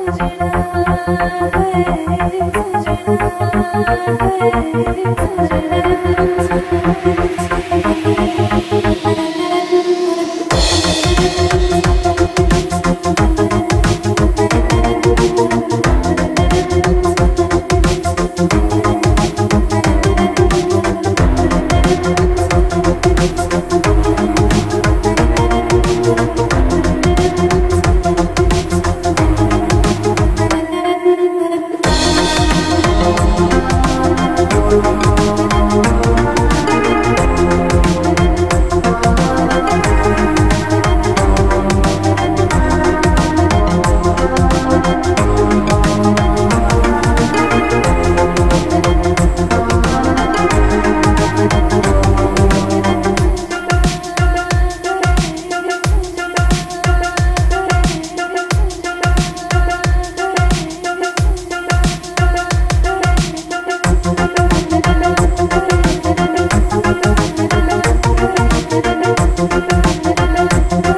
Thank you. Thank you. Thank